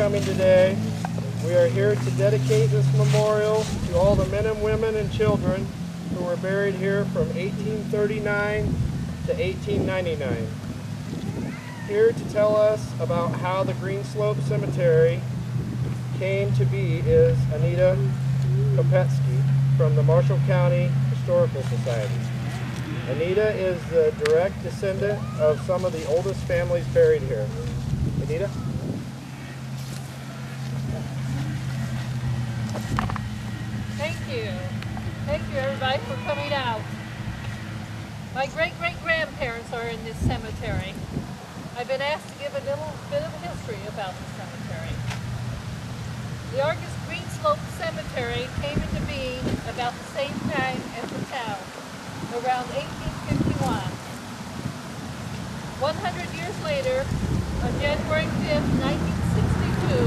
coming today. We are here to dedicate this memorial to all the men and women and children who were buried here from 1839 to 1899. Here to tell us about how the Green Slope Cemetery came to be is Anita Kopetsky from the Marshall County Historical Society. Anita is the direct descendant of some of the oldest families buried here. Anita? Thank you. Thank you everybody for coming out. My great-great-grandparents are in this cemetery. I've been asked to give a little bit of history about the cemetery. The Argos Green Slope Cemetery came into being about the same time as the town, around 1851. 100 years later, on January 5th, 1962,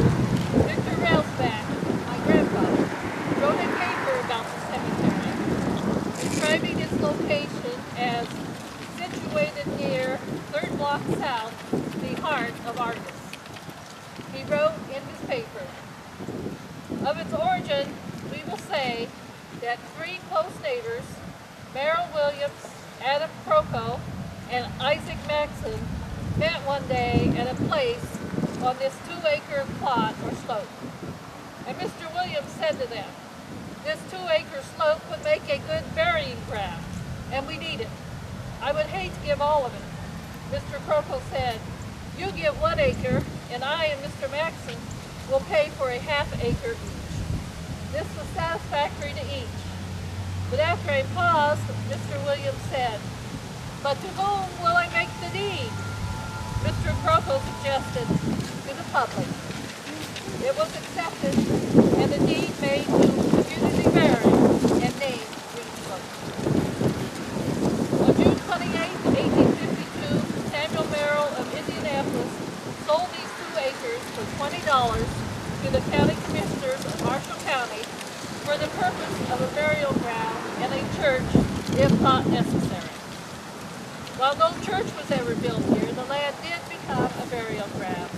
Victor Railsback, my grandfather, wrote a paper about the cemetery, describing its location as situated near south, the heart of Argos. He wrote in his paper, of its origin, we will say that three close neighbors, Merrill Williams, Adam Croco, and Isaac Maxon, met one day at a place on this two-acre plot or slope. And Mr. Williams said to them, this two-acre slope would make a good burying ground, and we need it. I would hate to give all of it. Mr. Croco said, you give one acre, and I and Mr. Maxon will pay for a half acre each. This was satisfactory to each. But after a pause, Mr. Williams said, but to whom will I make the deed? Mr. Croco suggested, to the public. It was accepted, and the deed made to community burial and named Green On June 28, 1852, Samuel Merrill of Indianapolis sold these two acres for $20 to the county commissioners of Marshall County for the purpose of a burial ground and a church if not necessary. While no church was ever built here, the land did become a burial ground.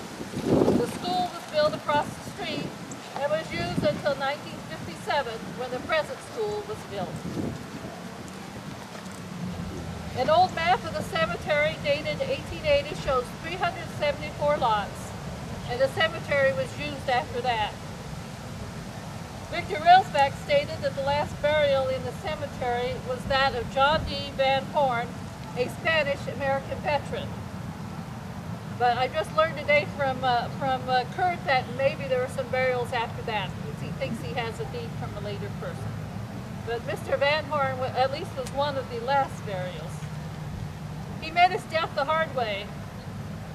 The school was built across the street and was used until 1957 when the present school was built. An old map of the cemetery dated 1880 shows 374 lots, and the cemetery was used after that. Victor Railsback stated that the last burial in the cemetery was that of John D. Van Horn, a Spanish-American veteran. But I just learned today from uh, from uh, Kurt that maybe there are some burials after that, because he thinks he has a deed from a later person. But Mr. Van Horn at least was one of the last burials. He met his death the hard way.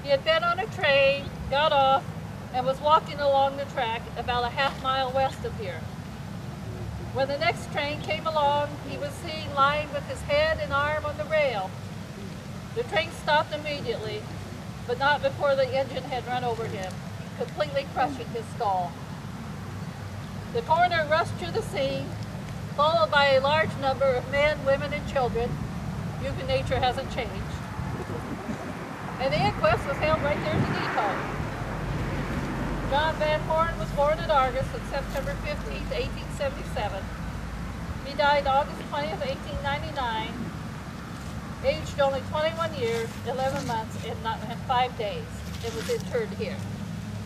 He had been on a train, got off, and was walking along the track about a half mile west of here. When the next train came along, he was seen lying with his head and arm on the rail. The train stopped immediately, but not before the engine had run over him, completely crushing his skull. The coroner rushed to the scene, followed by a large number of men, women, and children. Human nature hasn't changed. And the inquest was held right there at the depot. John Van Horn was born at Argos on September 15, 1877. He died August 20th, 1899, aged only 21 years, 11 months, and, not, and 5 days. It was interred here.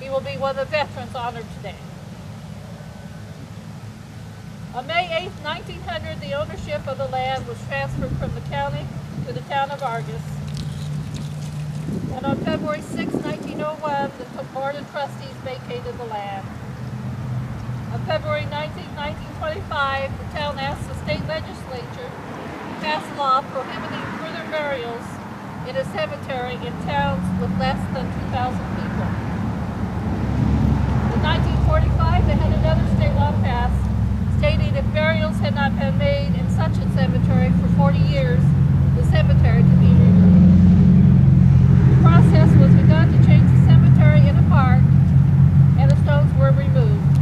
He will be one of the veterans honored today. On May 8, 1900, the ownership of the land was transferred from the county to the town of Argos. And on February 6, 1901, the Board of Trustees vacated the land. On February 19, 1925, the town asked the state legislature to pass a law prohibiting further burials in a cemetery in towns with less than 2,000 people. In 1945, they had another state law passed stating if burials had not been made in such a cemetery for 40 years, the cemetery could be removed. The process was begun to change the cemetery in a park, and the stones were removed.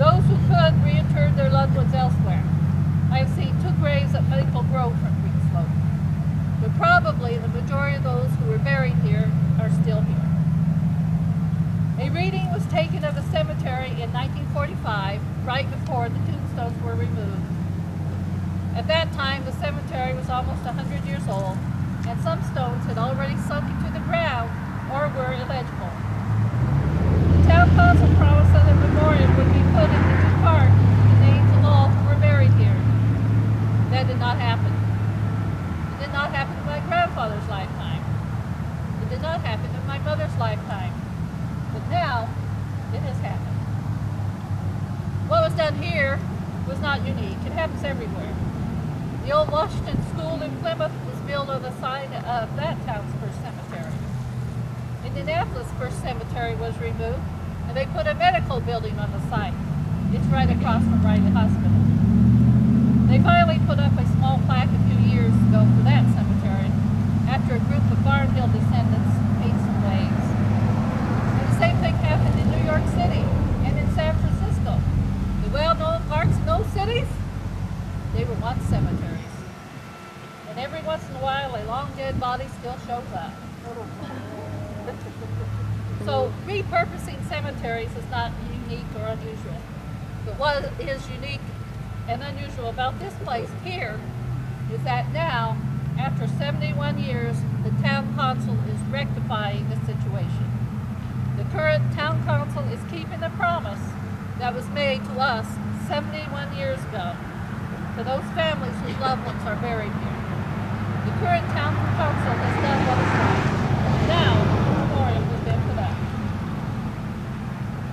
Those who could reinterred their loved ones elsewhere. majority of those who were buried here are still here. A reading was taken of the cemetery in 1945, right before the tombstones were removed. At that time, the cemetery was almost 100 years old, and some stones had already sunk into the ground or were illegible. Council promised that a memorial would be put in the park with the names of all who were buried here. That did not happen. It did not happen in my grandfather's lifetime. It did not happen in my mother's lifetime. But now, it has happened. What was done here was not unique. It happens everywhere. The old Washington School in Plymouth was built on the site of that town's first cemetery. Indianapolis' first cemetery was removed, and they put a medical building on the site. It's right across from Riley Hospital. They finally put up a small plaque a few years ago for that cemetery after a group of Barnhill descendants made some waves. And the same thing happened in New York City and in San Francisco. The well-known parks in those cities, they were once cemeteries. And every once in a while, a long dead body still shows up. so repurposing cemeteries is not unique or unusual. But what is unique and unusual about this place here is that now, after 71 years, the town council is rectifying the situation. The current town council is keeping the promise that was made to us 71 years ago to those families whose loved ones are buried here. The current town council has done what is right. Now, memorial has been put up.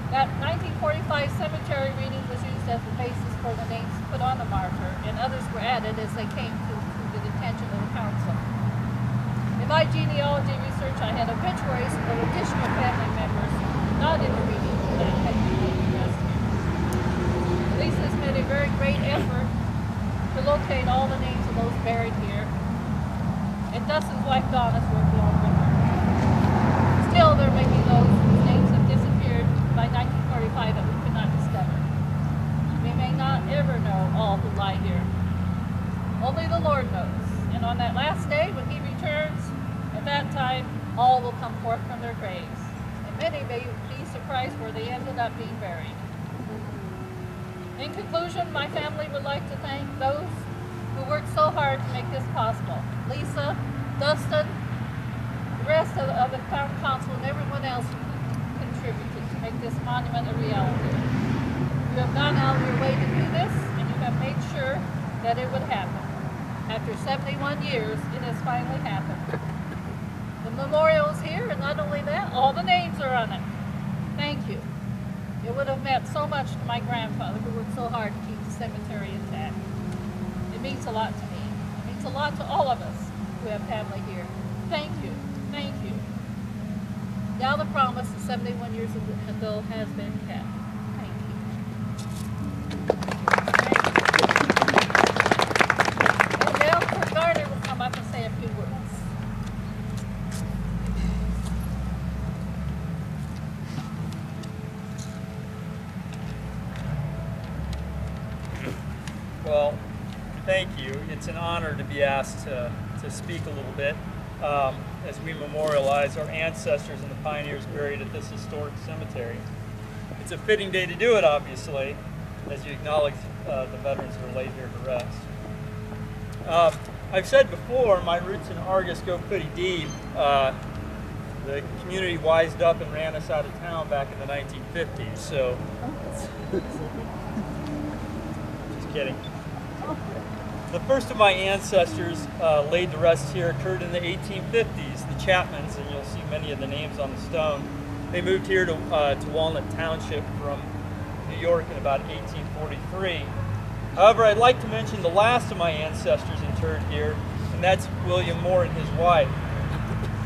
That 1945 cemetery reading as the basis for the names put on the marker, and others were added as they came to, to the attention of the council. In my genealogy research, I had obituaries of additional family members not in the reading that had. Lisa has made a very great effort to locate all the names of those buried here, and Dustin's wife Donna's worked along with her. Still, there may be those whose names have disappeared by 1945 that we could not discover. We may not ever know all who lie here. Only the Lord knows. And on that last day, when He returns, at that time, all will come forth from their graves. And many may be surprised where they ended up being buried. In conclusion, my family would like to thank those who worked so hard to make this possible. Lisa, Dustin, the rest of, of the town council, and everyone else who contributed to make this monument a reality. You have gone out of your way to do this, and you have made sure that it would happen. After 71 years, it has finally happened. The memorial is here, and not only that, all the names are on it. Thank you. It would have meant so much to my grandfather who worked so hard to keep the cemetery intact. It means a lot to me. It means a lot to all of us who have family here. Thank you. Thank you. Now the promise of 71 years ago has been kept. Thank you. And now Kurt Gardner will come few words. Well, thank you. It's an honor to be asked to, to speak a little bit um, as we memorialize our ancestors and the pioneers buried at this historic cemetery. It's a fitting day to do it, obviously, as you acknowledge uh, the veterans who are laid here to rest. Uh, I've said before, my roots in Argos go pretty deep. Uh, the community wised up and ran us out of town back in the 1950s, so just kidding. The first of my ancestors uh, laid to rest here occurred in the 1850s, the Chapmans, and you'll see many of the names on the stone. They moved here to, uh, to Walnut Township from New York in about 1843. However, I'd like to mention the last of my ancestors interred here, and that's William Moore and his wife.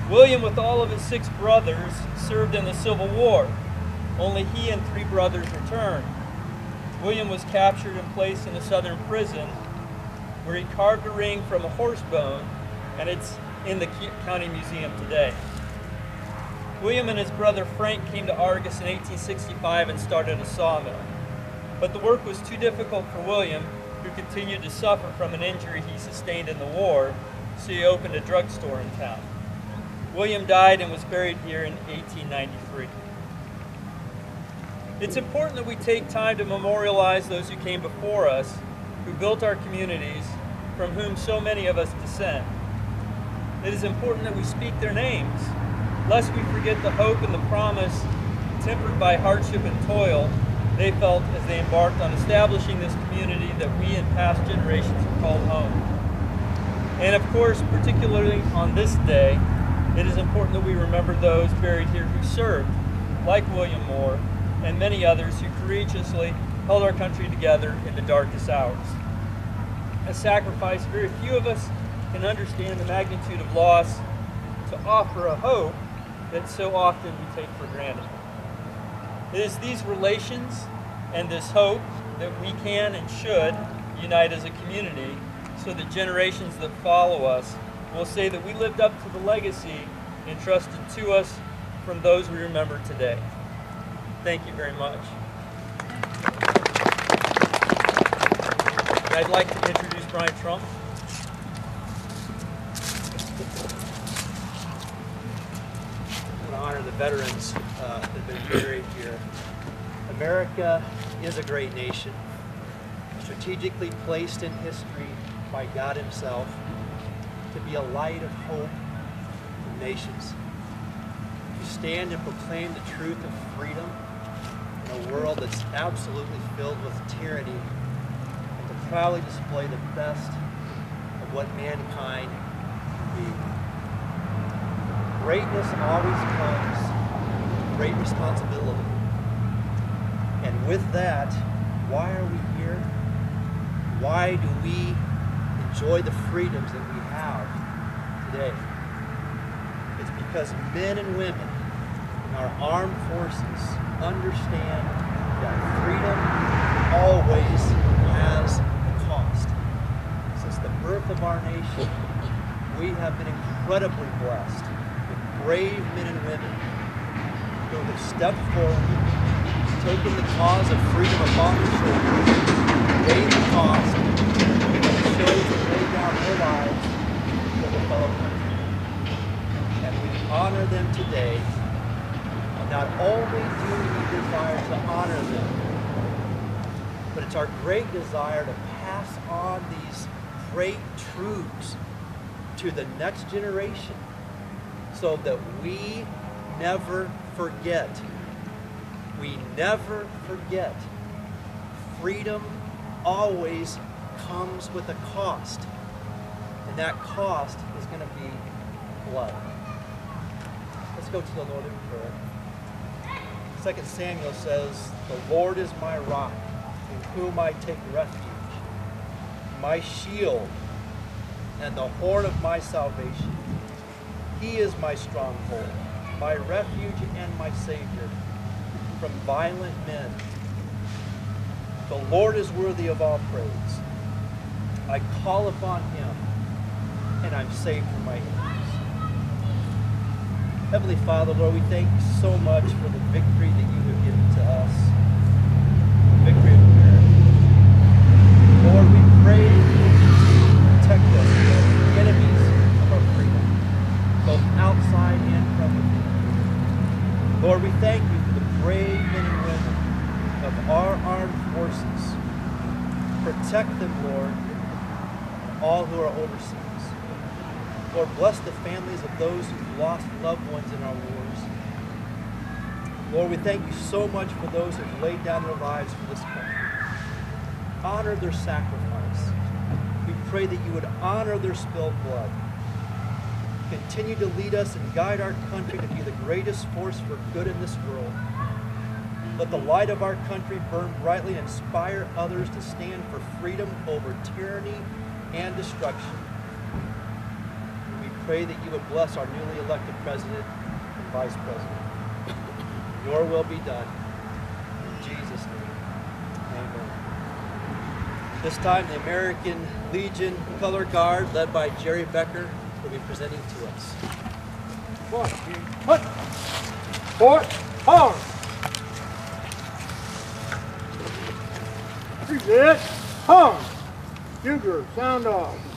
William, with all of his six brothers, served in the Civil War. Only he and three brothers returned. William was captured and placed in a southern prison where he carved a ring from a horse bone, and it's in the county museum today. William and his brother Frank came to Argos in 1865 and started a sawmill. But the work was too difficult for William, who continued to suffer from an injury he sustained in the war, so he opened a drugstore in town. William died and was buried here in 1893. It's important that we take time to memorialize those who came before us, who built our communities, from whom so many of us descend. It is important that we speak their names, lest we forget the hope and the promise, tempered by hardship and toil, they felt as they embarked on establishing this community that we in past generations have called home. And of course, particularly on this day, it is important that we remember those buried here who served, like William Moore and many others who courageously held our country together in the darkest hours. A sacrifice very few of us can understand the magnitude of loss to offer a hope that so often we take for granted. It is these relations and this hope that we can and should unite as a community so that generations that follow us will say that we lived up to the legacy entrusted to us from those we remember today. Thank you very much. I'd like to introduce Brian Trump. I want to honor the veterans uh, that have been buried here. America is a great nation, strategically placed in history by God Himself to be a light of hope to nations, to stand and proclaim the truth of freedom in a world that's absolutely filled with tyranny, and to proudly display the best of what mankind can be. Greatness always comes with great responsibility. And with that, why are we here? Why do we enjoy the freedoms that we have today? It's because men and women in our armed forces understand that freedom always has a cost. Since the birth of our nation, we have been incredibly blessed brave men and women who have stepped forward, taken the cause of freedom upon their shoulders, paid the cost, and chose to lay down their lives for their fellow countrymen. And we honor them today. And not only do we desire to honor them, but it's our great desire to pass on these great truths to the next generation so that we never forget. We never forget. Freedom always comes with a cost. And that cost is going to be blood. Let's go to the Lord in prayer. Second Samuel says, The Lord is my rock, in whom I take refuge, my shield, and the horn of my salvation. He is my stronghold, my refuge and my Savior from violent men. The Lord is worthy of all praise. I call upon him, and I'm saved from my enemies. Heavenly Father, Lord, we thank you so much for the victory that you have given to us. The victory of America. Lord, we pray that you would protect us from the enemies of our freedom, both outside and. Lord, we thank you for the brave men and women of our armed forces. Protect them, Lord, all who are overseas. Lord, bless the families of those who've lost loved ones in our wars. Lord, we thank you so much for those who've laid down their lives for this country. Honor their sacrifice. We pray that you would honor their spilled blood. Continue to lead us and guide our country to be the greatest force for good in this world. Let the light of our country burn brightly and inspire others to stand for freedom over tyranny and destruction. We pray that you would bless our newly elected president and vice president. Your will be done. In Jesus' name, amen. This time, the American Legion Color Guard, led by Jerry Becker, be presenting to us. One, one. Four, arms. Present, arms. Huger, sound off.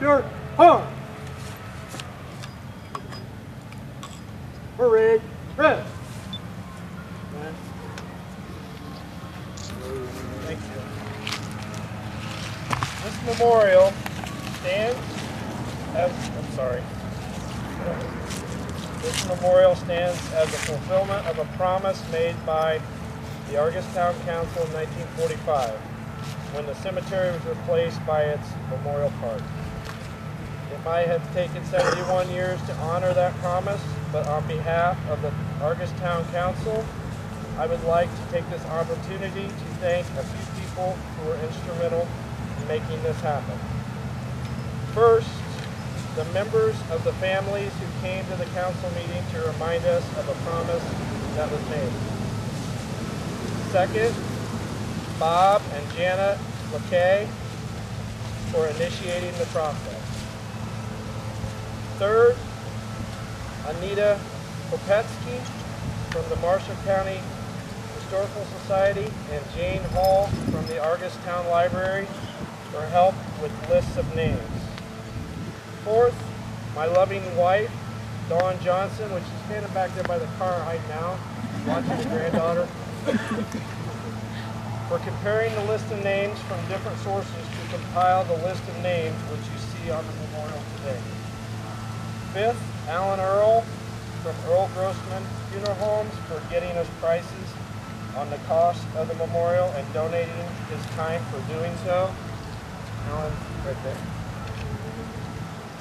up your arm. Parade. This memorial stands as, I'm sorry, this memorial stands as a fulfillment of a promise made by the Argos Town Council in 1945 when the cemetery was replaced by its memorial park. It might have taken 71 years to honor that promise, but on behalf of the Argos Town Council, I would like to take this opportunity to thank a few people who were instrumental in making this happen. First, the members of the families who came to the council meeting to remind us of a promise that was made. Second, Bob and Jana McKay for initiating the process. Third, Anita Kopetsky from the Marshall County Historical Society and Jane Hall from the Argos Town Library for help with lists of names. Fourth, my loving wife, Dawn Johnson, which is standing back there by the car right now, watching the granddaughter, for comparing the list of names from different sources to compile the list of names which you see on the memorial today. Fifth, Alan Earl from Earl Grossman Funeral Homes for getting us prices on the cost of the memorial and donating his time for doing so. Alan, right there.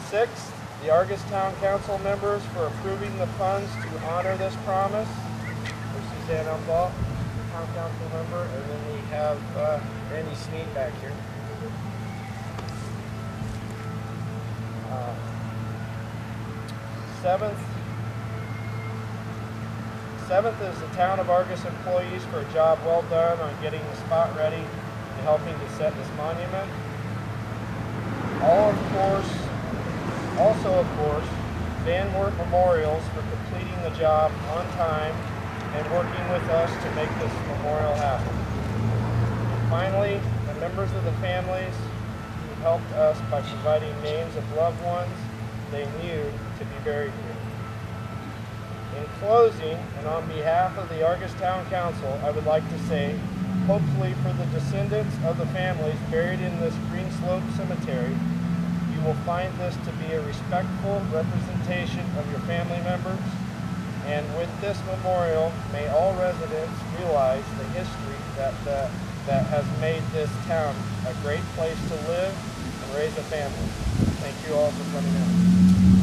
Sixth, the Argos Town Council members for approving the funds to honor this promise. There's Suzanne Umbaugh, Town Council member, and then we have uh, Randy Sneed back here. Uh, Seventh, seventh is the Town of Argos employees for a job well done on getting the spot ready and helping to set this monument. All, of course, also, of course, Van Wert Memorials for completing the job on time and working with us to make this memorial happen. And finally, the members of the families who helped us by providing names of loved ones they knew to be buried here. In closing, and on behalf of the Argos Town Council, I would like to say, hopefully for the descendants of the families buried in this Green Slope Cemetery, you will find this to be a respectful representation of your family members. And with this memorial, may all residents realize the history that, that, that has made this town a great place to live and raise a family. Thank you all for coming out.